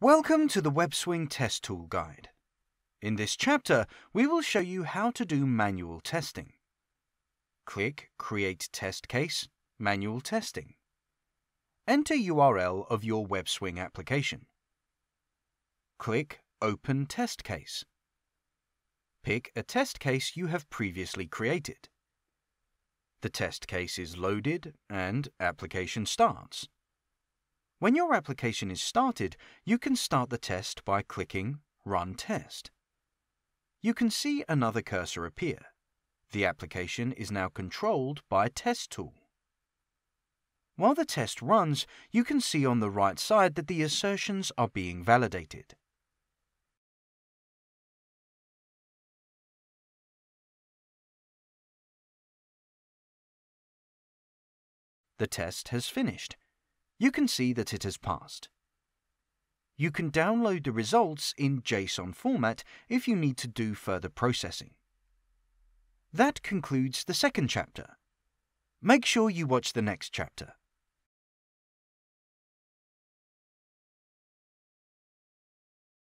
Welcome to the WebSwing Test Tool Guide. In this chapter, we will show you how to do manual testing. Click Create Test Case, Manual Testing. Enter URL of your WebSwing application. Click Open Test Case. Pick a test case you have previously created. The test case is loaded and application starts. When your application is started, you can start the test by clicking Run Test. You can see another cursor appear. The application is now controlled by a Test Tool. While the test runs, you can see on the right side that the assertions are being validated. The test has finished. You can see that it has passed. You can download the results in JSON format if you need to do further processing. That concludes the second chapter. Make sure you watch the next chapter.